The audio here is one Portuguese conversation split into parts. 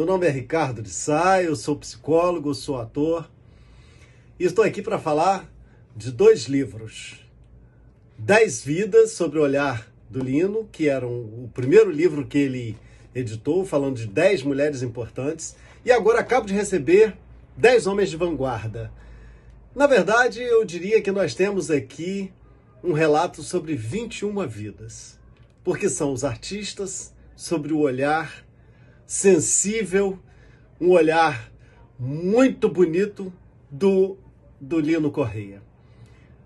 meu nome é Ricardo de Sá, eu sou psicólogo, sou ator e estou aqui para falar de dois livros. Dez Vidas sobre o Olhar do Lino, que era um- o primeiro livro que ele editou, falando de dez mulheres importantes, e agora acabo de receber Dez Homens de Vanguarda. Na verdade, eu diria que nós temos aqui um relato sobre 21 vidas, porque são os artistas sobre o olhar sensível, um olhar muito bonito do, do Lino Correia.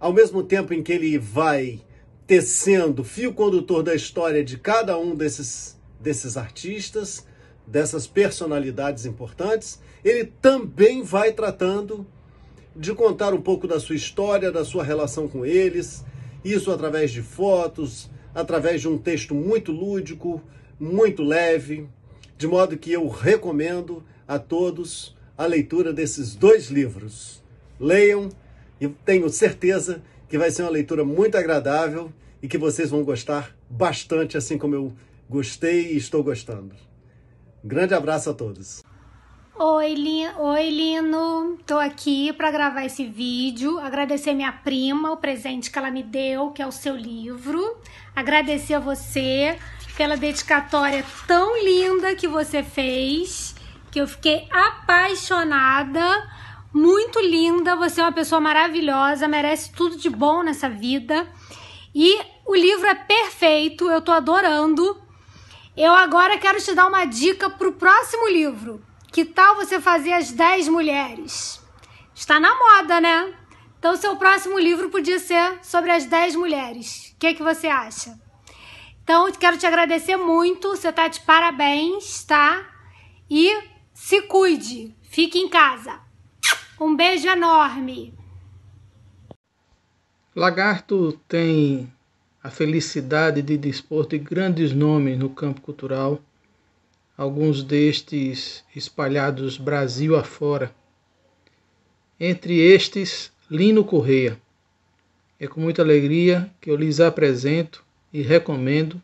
Ao mesmo tempo em que ele vai tecendo fio condutor da história de cada um desses, desses artistas, dessas personalidades importantes, ele também vai tratando de contar um pouco da sua história, da sua relação com eles, isso através de fotos, através de um texto muito lúdico, muito leve, de modo que eu recomendo a todos a leitura desses dois livros. Leiam e tenho certeza que vai ser uma leitura muito agradável e que vocês vão gostar bastante, assim como eu gostei e estou gostando. Grande abraço a todos. Oi, Li... Oi, Lino. Tô aqui para gravar esse vídeo. Agradecer minha prima, o presente que ela me deu, que é o seu livro. Agradecer a você pela dedicatória tão linda que você fez, que eu fiquei apaixonada. Muito linda. Você é uma pessoa maravilhosa, merece tudo de bom nessa vida. E o livro é perfeito, eu tô adorando. Eu agora quero te dar uma dica pro próximo livro. Que tal você fazer as 10 mulheres? Está na moda, né? Então, seu próximo livro podia ser sobre as 10 mulheres. O que, que você acha? Então, quero te agradecer muito. Você tá de parabéns, tá? E se cuide. Fique em casa. Um beijo enorme. Lagarto tem a felicidade de dispor de grandes nomes no campo cultural, alguns destes espalhados Brasil afora. Entre estes, Lino Correia. É com muita alegria que eu lhes apresento e recomendo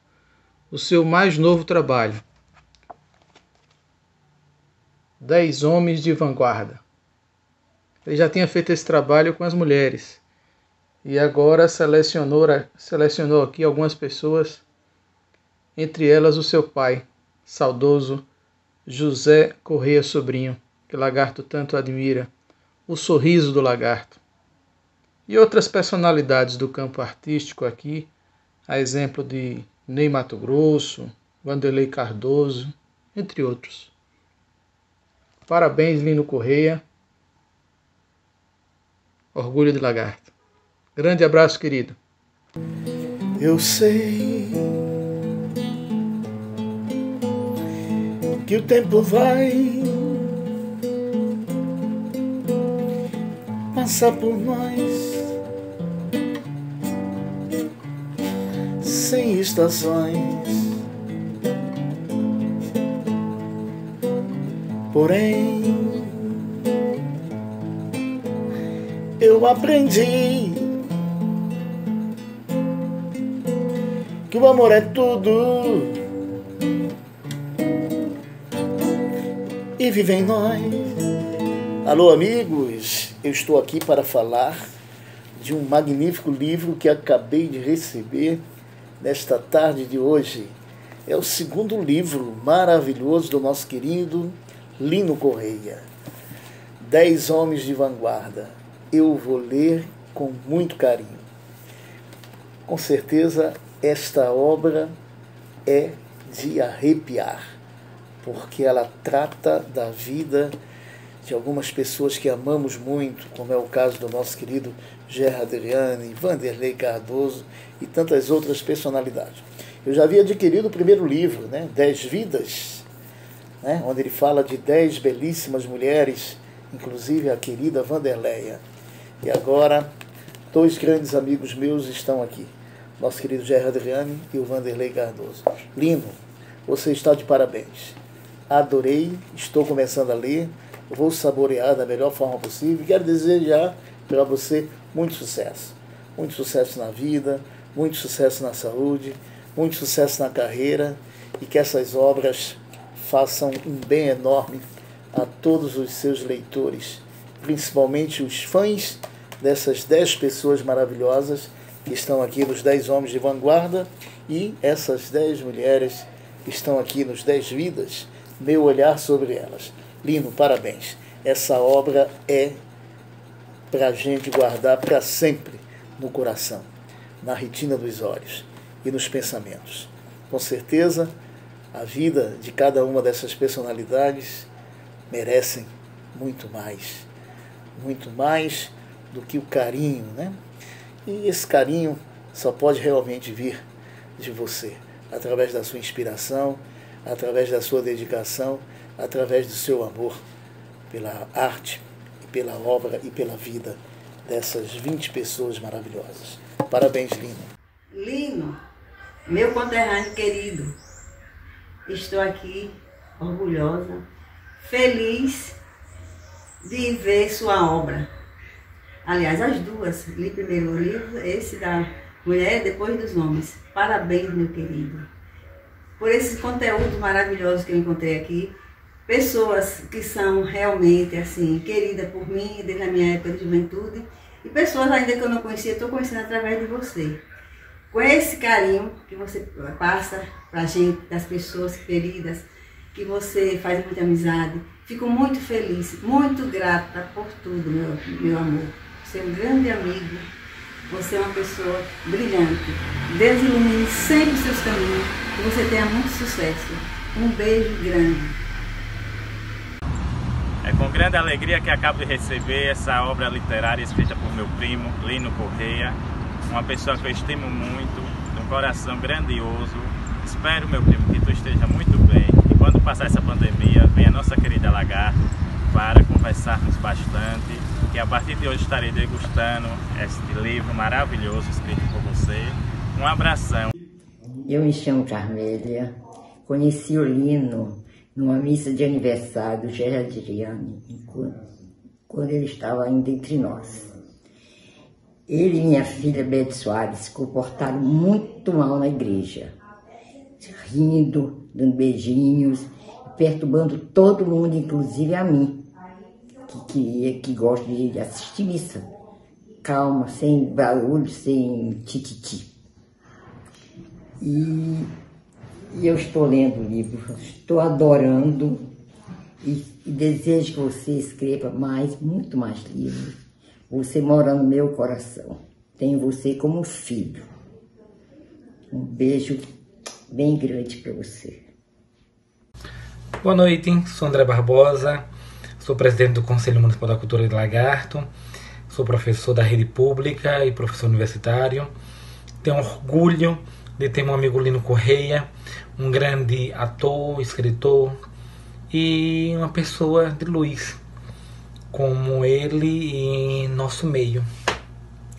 o seu mais novo trabalho, Dez Homens de Vanguarda. Ele já tinha feito esse trabalho com as mulheres e agora selecionou, selecionou aqui algumas pessoas, entre elas o seu pai, saudoso José Correia Sobrinho, que Lagarto tanto admira, o sorriso do Lagarto. E outras personalidades do campo artístico aqui, a exemplo de Ney Mato Grosso, Vanderlei Cardoso, entre outros. Parabéns, Lino Correia. Orgulho de Lagarto. Grande abraço, querido. Eu sei que o tempo vai passar por nós sem estações. Porém, eu aprendi que o amor é tudo e vive em nós. Alô, amigos, eu estou aqui para falar de um magnífico livro que acabei de receber nesta tarde de hoje. É o segundo livro maravilhoso do nosso querido Lino Correia. Dez Homens de Vanguarda. Eu vou ler com muito carinho. Com certeza, esta obra é de arrepiar, porque ela trata da vida de algumas pessoas que amamos muito, como é o caso do nosso querido Gerard Adriane, Vanderlei Cardoso e tantas outras personalidades. Eu já havia adquirido o primeiro livro, né, Dez Vidas, né, onde ele fala de dez belíssimas mulheres, inclusive a querida Vanderleia. E agora, dois grandes amigos meus estão aqui, nosso querido Gerard Adriane e o Vanderlei Cardoso. Lino, você está de parabéns. Adorei, estou começando a ler, vou saborear da melhor forma possível. Quero desejar para você muito sucesso. Muito sucesso na vida, muito sucesso na saúde, muito sucesso na carreira e que essas obras façam um bem enorme a todos os seus leitores, principalmente os fãs dessas dez pessoas maravilhosas que estão aqui nos Dez Homens de Vanguarda e essas dez mulheres que estão aqui nos Dez Vidas, meu olhar sobre elas. Lino, parabéns. Essa obra é para a gente guardar para sempre no coração, na retina dos olhos e nos pensamentos. Com certeza, a vida de cada uma dessas personalidades merecem muito mais, muito mais do que o carinho, né? E esse carinho só pode realmente vir de você, através da sua inspiração, através da sua dedicação, através do seu amor pela arte pela obra e pela vida dessas 20 pessoas maravilhosas. Parabéns, Lino. Lino, meu conterrâneo querido, estou aqui orgulhosa, feliz de ver sua obra. Aliás, as duas. Li primeiro o livro, esse da mulher, depois dos homens. Parabéns, meu querido, por esse conteúdo maravilhoso que eu encontrei aqui pessoas que são realmente assim queridas por mim desde a minha época de juventude e pessoas ainda que eu não conhecia, estou conhecendo através de você. Com esse carinho que você passa para a gente, das pessoas queridas, que você faz muita amizade, fico muito feliz, muito grata por tudo, meu, meu amor. Você é um grande amigo, você é uma pessoa brilhante. Deus ilumine sempre os seus caminhos, que você tenha muito sucesso. Um beijo grande. Grande alegria que acabo de receber essa obra literária escrita por meu primo, Lino Correia, uma pessoa que eu estimo muito, de um coração grandioso. Espero, meu primo, que tu esteja muito bem e quando passar essa pandemia, venha nossa querida Lagarto para conversarmos bastante, que a partir de hoje estarei degustando este livro maravilhoso escrito por você. Um abração. Eu me chamo Carmélia, conheci o Lino numa missa de aniversário Gerard Adriane, quando ele estava ainda entre nós. Ele e minha filha Beth Soares se comportaram muito mal na igreja, rindo, dando beijinhos, perturbando todo mundo, inclusive a mim, que queria, que gosta de assistir missa. Calma, sem barulho, sem tititi. E e eu estou lendo o livro, estou adorando e, e desejo que você escreva mais, muito mais livros. Você mora no meu coração. Tenho você como filho. Um beijo bem grande para você. Boa noite, sou André Barbosa, sou presidente do Conselho Municipal da Cultura de Lagarto, sou professor da rede pública e professor universitário. Tenho orgulho de ter meu amigo Lino Correia, um grande ator, escritor e uma pessoa de luz como ele em nosso meio.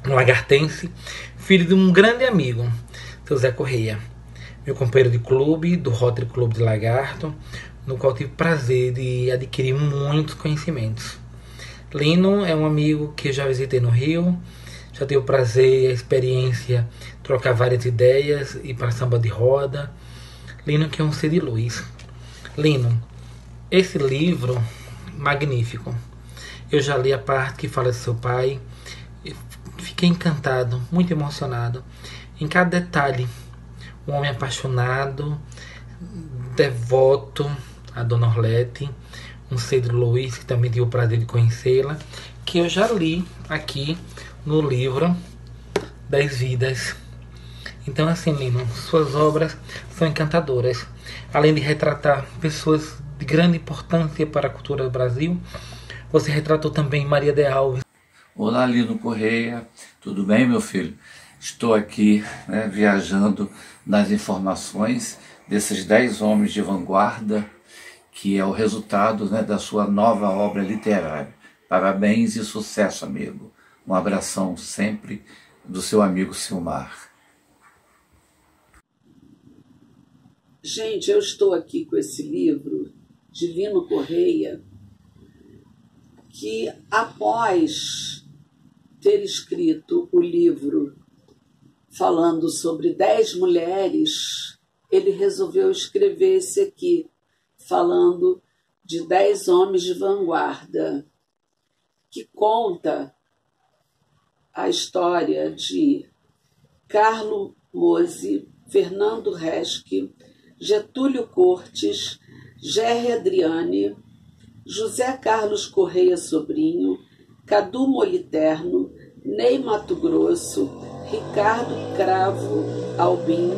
Um lagartense, filho de um grande amigo, seu Zé Correia, meu companheiro de clube, do Rotary Clube de Lagarto, no qual tive prazer de adquirir muitos conhecimentos. Lino é um amigo que já visitei no Rio, já tive o prazer, a experiência, trocar várias ideias, ir para samba de roda, Lino que é um ser de luz. Lino, esse livro magnífico. Eu já li a parte que fala de seu pai. Fiquei encantado, muito emocionado em cada detalhe. Um homem apaixonado, devoto a Dona Orlete, um ser de luz que também tive o prazer de conhecê-la, que eu já li aqui no livro Dez Vidas. Então, assim, Lino, suas obras são encantadoras. Além de retratar pessoas de grande importância para a cultura do Brasil, você retratou também Maria de Alves. Olá, Lino Correia. Tudo bem, meu filho? Estou aqui né, viajando nas informações desses dez homens de vanguarda, que é o resultado né, da sua nova obra literária. Parabéns e sucesso, amigo. Um abração sempre do seu amigo Silmar. Gente, eu estou aqui com esse livro de Lino Correia, que após ter escrito o livro falando sobre dez mulheres, ele resolveu escrever esse aqui, falando de dez homens de vanguarda, que conta a história de Carlo Mose, Fernando Resque, Getúlio Cortes, Gerry Adriane, José Carlos Correia Sobrinho, Cadu Moliterno, Ney Mato Grosso, Ricardo Cravo Albim,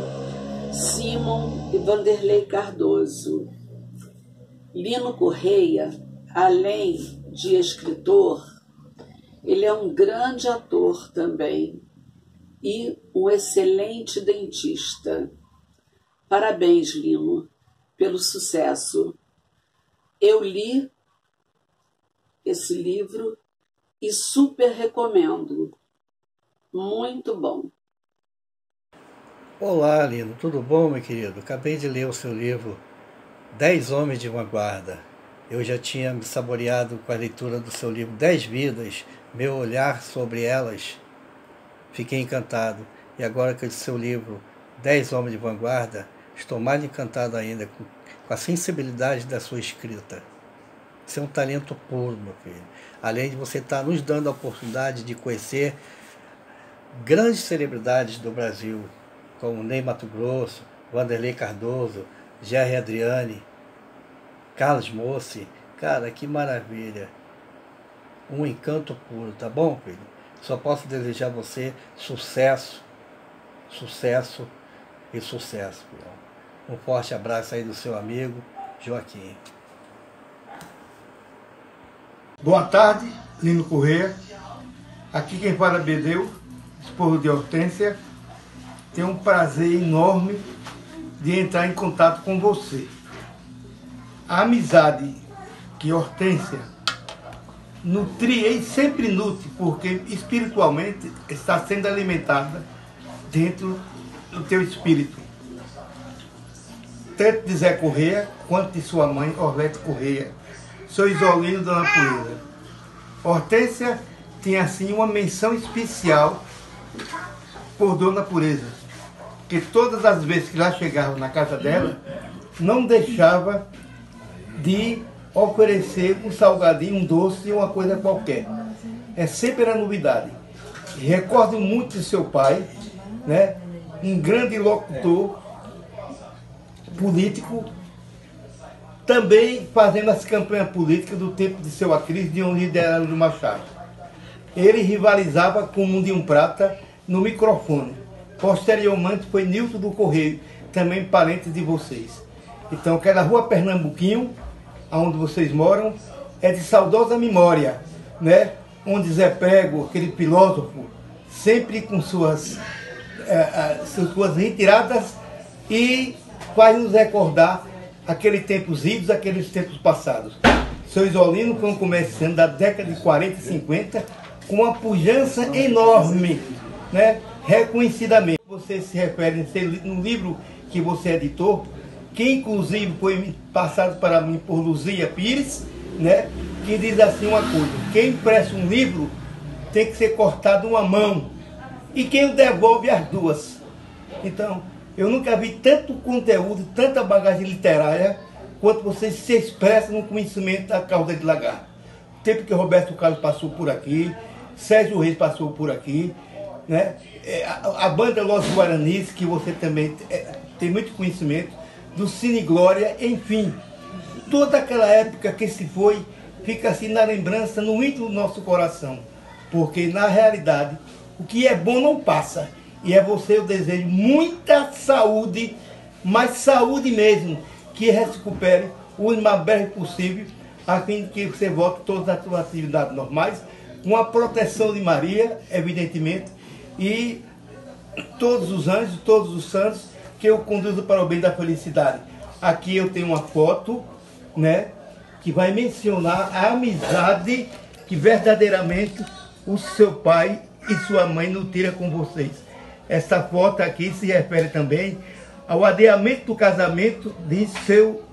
Simon e Vanderlei Cardoso. Lino Correia, além de escritor, ele é um grande ator também e um excelente dentista. Parabéns, Lino, pelo sucesso. Eu li esse livro e super recomendo. Muito bom. Olá, Lino, tudo bom, meu querido? Acabei de ler o seu livro Dez Homens de Vanguarda. Eu já tinha me saboreado com a leitura do seu livro Dez Vidas, meu olhar sobre elas. Fiquei encantado. E agora que o seu livro Dez Homens de Vanguarda, estou mais encantado ainda com, com a sensibilidade da sua escrita. Isso é um talento puro, meu filho. Além de você estar nos dando a oportunidade de conhecer grandes celebridades do Brasil, como Ney Mato Grosso, Vanderlei Cardoso, Jerry Adriane, Carlos Mossi. Cara, que maravilha. Um encanto puro, tá bom, filho? Só posso desejar a você sucesso, sucesso e sucesso, filho. Um forte abraço aí do seu amigo Joaquim. Boa tarde, Lino Corrêa. Aqui quem fala é Bedeu, esposo de Hortência. Tenho um prazer enorme de entrar em contato com você. A amizade que Hortência nutria e sempre nutre, porque espiritualmente está sendo alimentada dentro do teu espírito. Tanto de Zé Correia quanto de sua mãe, Orlete Correia. Sou Isolino da Natureza. Hortência tem assim uma menção especial por Dona Pureza, que todas as vezes que lá chegava na casa dela, não deixava de oferecer um salgadinho, um doce, uma coisa qualquer. É sempre a novidade. Recordo muito de seu pai, né? um grande locutor político, também fazendo as campanhas políticas do tempo de seu Acris, de um liderado do Machado. Ele rivalizava com o Mundinho Prata no microfone. Posteriormente foi Nilton do Correio, também parente de vocês. Então, aquela rua Pernambuquinho, onde vocês moram, é de saudosa memória, né? Onde Zé Prego, aquele filósofo, sempre com suas, é, suas retiradas e faz nos recordar aqueles tempos idos, aqueles tempos passados. Sou Isolino, foi um comerciante da década de 40 e 50, com uma pujança enorme, né? reconhecidamente. Você se refere no livro que você editou, que inclusive foi passado para mim por Luzia Pires, né? que diz assim uma coisa, quem empresta um livro tem que ser cortado uma mão, e quem o devolve as duas. Então, eu nunca vi tanto conteúdo, tanta bagagem literária, quanto você se expressa no conhecimento da causa de lagarto. Tempo que Roberto Carlos passou por aqui, Sérgio Reis passou por aqui, né? É, a, a banda Los Guaranis, que você também é, tem muito conhecimento, do Cine Glória, enfim. Toda aquela época que se foi, fica assim na lembrança, no íntimo do nosso coração. Porque na realidade, o que é bom não passa. E é você, eu desejo muita saúde, mas saúde mesmo, que recupere o mais breve possível, a fim de que você volte todas as suas atividades normais, com a proteção de Maria, evidentemente, e todos os anjos, todos os santos, que eu conduzo para o bem da felicidade. Aqui eu tenho uma foto, né, que vai mencionar a amizade que verdadeiramente o seu pai e sua mãe nutria com vocês. Essa foto aqui se refere também ao adiamento do casamento de seu,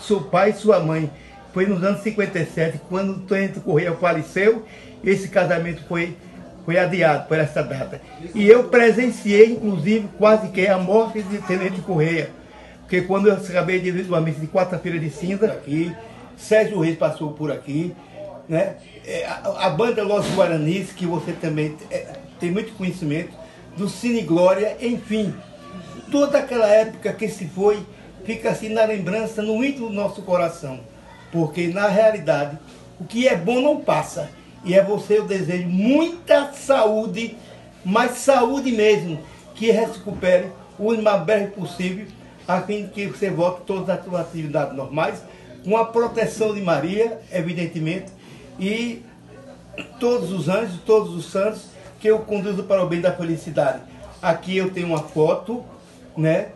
seu pai e sua mãe. Foi nos anos 57, quando o Tenente Correia faleceu, esse casamento foi, foi adiado por essa data. E eu presenciei, inclusive, quase que a morte de Tenente Correia. Porque quando eu acabei de vir uma missa de quarta-feira de cinza aqui, Sérgio Reis passou por aqui, né? É, a, a banda Los Guaranis, que você também é, tem muito conhecimento, do Cine Glória, enfim, toda aquela época que se foi, fica assim na lembrança, no íntimo do nosso coração. Porque na realidade, o que é bom não passa. E é você, eu desejo muita saúde, mas saúde mesmo, que recupere o mais breve possível, a fim de que você volte todas as suas atividades normais, com a proteção de Maria, evidentemente, e todos os anjos, todos os santos, que eu conduzo para o bem da felicidade. Aqui eu tenho uma foto, né,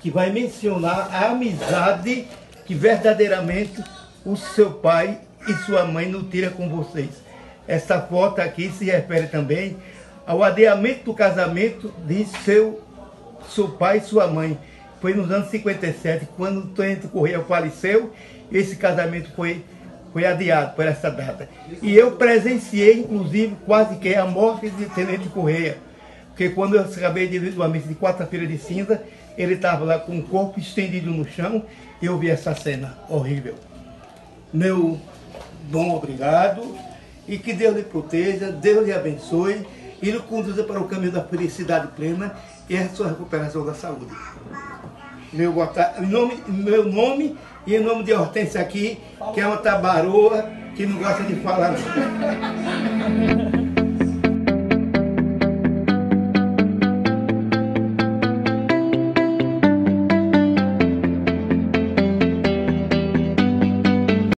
que vai mencionar a amizade que verdadeiramente o seu pai e sua mãe nutria com vocês. Essa foto aqui se refere também ao adiamento do casamento de seu, seu pai e sua mãe. Foi nos anos 57, quando o Tenente Correia faleceu, esse casamento foi foi adiado por essa data. E eu presenciei, inclusive, quase que a morte de Tenente Correia. Porque quando eu acabei de vir uma missa de quarta-feira de cinza, ele estava lá com o corpo estendido no chão e eu vi essa cena horrível. Meu bom obrigado e que Deus lhe proteja, Deus lhe abençoe e lhe conduza para o caminho da felicidade plena e a sua recuperação da saúde. Meu, nome, meu nome e em nome de Hortência aqui, que é uma tabaroa que não gosta de falar.